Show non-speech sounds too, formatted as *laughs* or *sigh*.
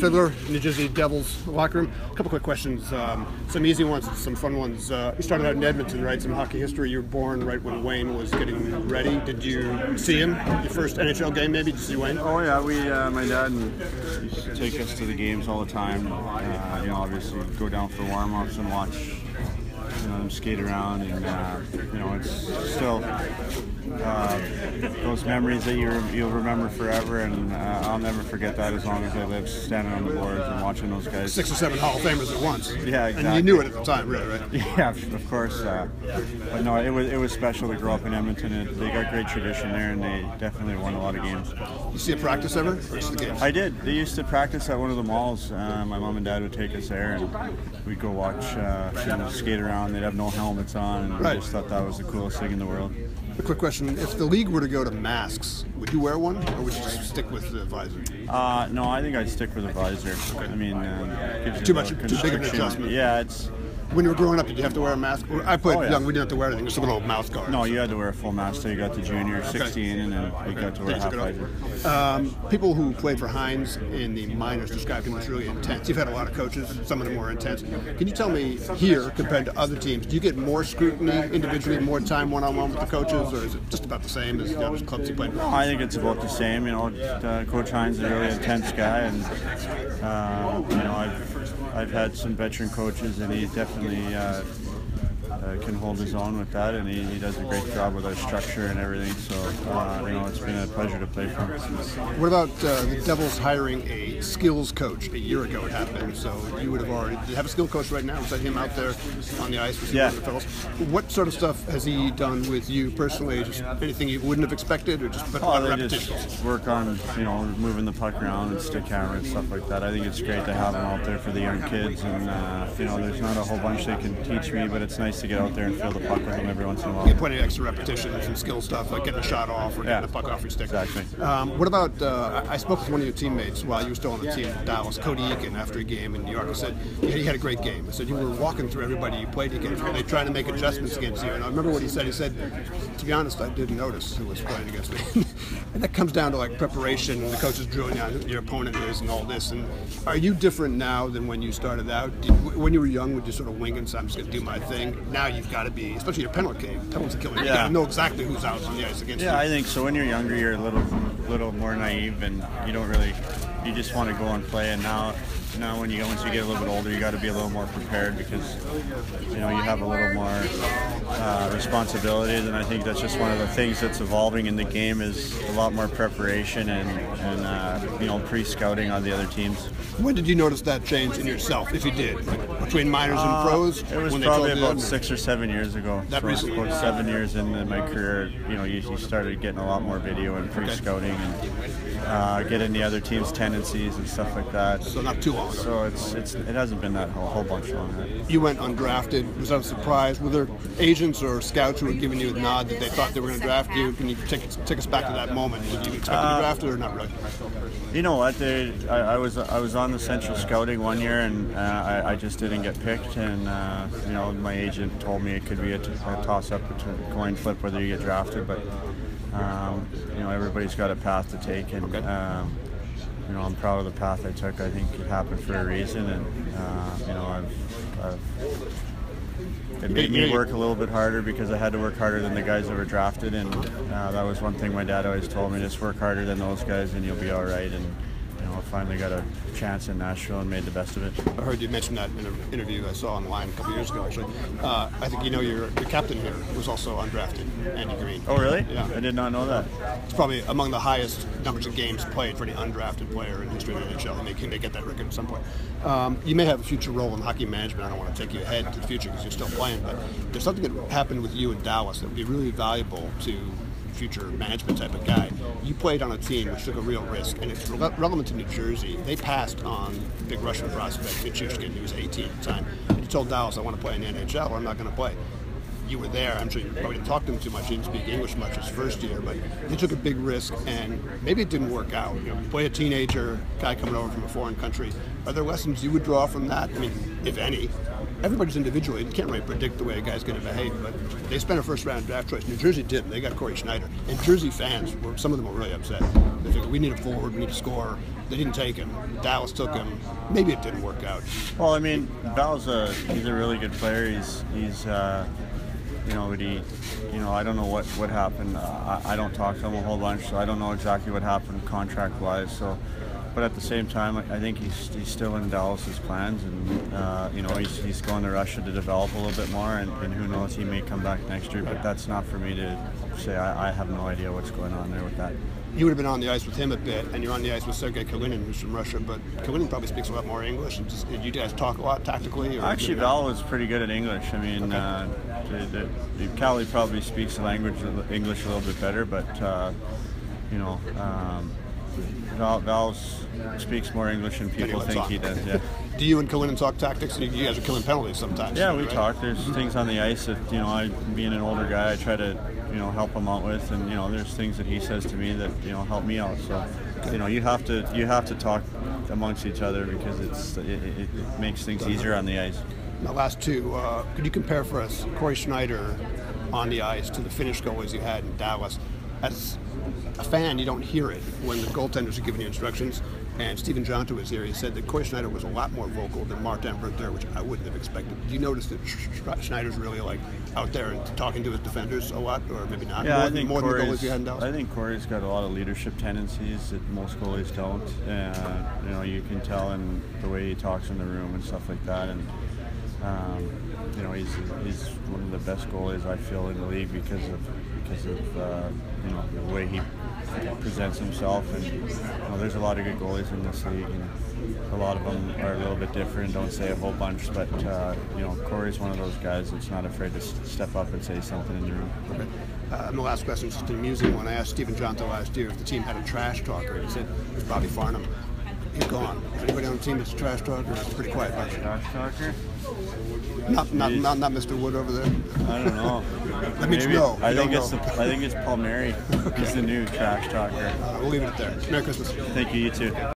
Fiddler, New Jersey Devils locker room. A couple quick questions. Um, some easy ones, some fun ones. Uh, you started out in Edmonton, right? Some hockey history. You were born right when Wayne was getting ready. Did you see him? Your first NHL game, maybe? Did you see Wayne? Oh yeah, we uh, my dad used to take us to the games all the time. Uh, you know, obviously go down for warm-ups and watch you know skate around, and uh, you know it's still uh, those memories that you you'll remember forever, and uh, I'll never forget that as long as I live. Standing on the boards and watching those guys. Six or seven Hall of Famers at once. Yeah, exactly. And you knew it at the time, really, right? *laughs* Yeah, of course. Uh, but no, it was it was special to grow up in Edmonton. And they got great tradition there, and they definitely won a lot of games. You see a practice ever, or just the games? I did. They used to practice at one of the malls. Uh, my mom and dad would take us there, and we'd go watch uh, skate around. They'd have no helmets on, and Right. I just thought that was the coolest thing in the world. A quick question: If the league were to go to masks, would you wear one, or would you just stick with the visor? Uh, no, I think I'd stick with the visor. I mean, you Too much- too big of an adjustment. Yeah, it's When you were growing up, did you have to wear a mask? Or I played Oh, yeah. young; we didn't have to wear anything. Just a little mouth guard. no. You had to wear a full mask till you got to junior, 16, and then you got to wear a half you took it visor. off. Um, people who played for Hynes in the minors described him as really intense. You've had a lot of coaches, some of them more intense. Can you tell me here, compared to other teams, do you get more scrutiny individually, more time one-on-one with the coaches, or is it just about the same as the other clubs you played for? I think it's about the same. You know, uh, Coach Hynes is a really intense guy, and uh, you know, I've I've had some veteran coaches, and he definitely uh, uh, can hold his own with that, and he, he does a great job with our structure and everything. So, uh, you know, it's been a pleasure to play for him. What about uh, the Devils hiring a skills coach a year ago? It happened, so you would have already have a skill coach right now. Is that him out there on the ice with Yeah. the fellows? What sort of stuff has he done with you personally? Just anything you wouldn't have expected, or just but Oh, they just work on, you know, moving the puck around and stick hammer and stuff like that. I think it's great to have him out there for the young kids, and uh, you know, there's not a whole bunch they can teach me, but it's nice to get out there and feel the puck with them every once in a while. Get plenty of extra repetition and some skill stuff like getting a shot off or Yeah. getting a puck off your stick. Exactly. Um, what about? Uh, I I spoke with one of your teammates while you were still on the team in Dallas, Cody Eakin, after a game in New York. He said yeah, he had a great game. He said you were walking through everybody you played against. Were they trying to make adjustments against you? And I remember what he said. He said, to be honest, I didn't notice who was playing against me. *laughs* and that comes down to like preparation. and The coaches drilling you on who your opponent is and all this. And are you different now than when you started out? Did, when you were young, would you sort of wing and say, I'm just going to do my thing? Now you've got to be, especially your penalty kill. Penalty killer. You Yeah. got to know exactly who's out on the ice against Yeah, you. I think so. When you're younger, you're a little, little more naive, and you don't really, you just want to go and play. And now, now when you once you get a little bit older, you got to be a little more prepared because, you know, you have a little more uh, responsibilities. And I think that's just one of the things that's evolving in the game is a lot more preparation and, and uh, you know, pre-scouting on the other teams. When did you notice that change in yourself, if you did, like between minors and pros? Uh, It was probably about that? six or seven years ago. That so recently? About seven years into my career, you know, you, you started getting a lot more video and pre-scouting and uh, getting the other team's tendencies and stuff like that. So not too. So it's it's it hasn't been that whole, whole bunch longer. You went undrafted. Was that a surprise? Were there agents or scouts who were giving you a nod that they thought they were going to draft you? Can you take, take us back to that moment? Did you expect to Uh, be drafted or not really? You know what? They, I, I was I was on the Central Scouting one year, and uh, I, I just didn't get picked. And uh, you know, my agent told me it could be a, t- a toss-up between coin flip whether you get drafted. But um, you know, everybody's got a path to take, and um, you know, I'm proud of the path I took. I think it happened for a reason, and uh, you know, I've, I've it made me work a little bit harder because I had to work harder than the guys that were drafted, and uh, that was one thing my dad always told me: just work harder than those guys, and you'll be all right. And you know, I finally got a chance in Nashville and made the best of it. I heard you mention that in an interview I saw online a couple years ago, actually. Uh, I think you know your, your captain here was also undrafted, Andy Greene. Oh, really? Yeah. I did not know that. It's probably among the highest numbers of games played for any undrafted player in the history of the NHL. They may get that record at some point. Um, you may have a future role in hockey management. I don't want to take you ahead to the future because you're still playing, but there's something that happened with you in Dallas that would be really valuable to future management type of guy. You played on a team which took a real risk, and it's rele- relevant to New Jersey. They passed on big Russian prospect Nichushkin, who was 18 at the time. And you told Dallas, I want to play in the NHL, or I'm not going to play you were there. I'm sure you probably didn't talk to him too much. He didn't speak English much his first year, but he took a big risk, and maybe it didn't work out. You know, play a teenager, guy coming over from a foreign country. Are there lessons you would draw from that? I mean, if any. Everybody's individual. You can't really predict the way a guy's going to behave, but they spent a first round draft choice. New Jersey didn't. They got Cory Schneider. And Jersey fans, were, some of them were really upset. They figured, we need a forward, we need a scorer. They didn't take him. Dallas took him. Maybe it didn't work out. Well, I mean, Val's a he's a really good player. He's he's uh, you know, but he, you know, I don't know what what happened. Uh, I, I don't talk to him a whole bunch, so I don't know exactly what happened contract wise. So, but at the same time, I, I think he's he's still in Dallas's plans, and uh, you know, he's he's going to Russia to develop a little bit more, and, and who knows, he may come back next year. But that's not for me to say. I, I have no idea what's going on there with that. You would have been on the ice with him a bit, and you're on the ice with Sergei Kalinin, who's from Russia. But Kalinin probably speaks a lot more English. And just, did you guys talk a lot tactically? Or Actually, Val was pretty good at English. I mean, uh, the, the, Cali probably speaks the language English a little bit better, but uh, you know, um, Val, Val speaks more English than people think he does. Yeah. *laughs* Do you and Kalinin talk tactics? You guys are killing penalties sometimes. Yeah, we right? talk. There's things on the ice that you know, I being an older guy, I try to you know help him out with, and you know, there's things that he says to me that you know help me out. So, you know, you have to you have to talk amongst each other because it's it, it, it makes things easier on the ice. Now, last two, uh, could you compare for us Cory Schneider on the ice to the Finnish goalies you had in Dallas? As a fan, you don't hear it when the goaltenders are giving you instructions. And Stephen Gionta was here. He said that Cory Schneider was a lot more vocal than Martin Brodeur, which I wouldn't have expected. Do you notice that Schneider's really like out there and talking to his defenders a lot, or maybe not? Yeah, more I think more Cory's, than the goalies you had in Dallas. I think Cory's got a lot of leadership tendencies that most goalies don't. Uh, you know, you can tell in the way he talks in the room and stuff like that. And um, you know, he's he's one of the best goalies I feel in the league because of because of uh, you know the way he presents himself. And you know, there's a lot of good goalies in this league, and a lot of them are a little bit different. Don't say a whole bunch, but uh, you know, Cory's one of those guys that's not afraid to step up and say something in the room. Okay. Uh, and last question is just an amusing one. I asked Stephen Gionta last year if the team had a trash talker. He said it was Bobby Farnham. He's gone. Anybody on the team that's a trash talker? It's pretty quiet bunch. Trash talker? Not, not, not, not Mr. Wood over there. I don't know. That means no. I think it's know. the, I think it's Palmieri. He's the new trash talker. Uh, we'll leave it at there. Merry Christmas. Thank you. You too.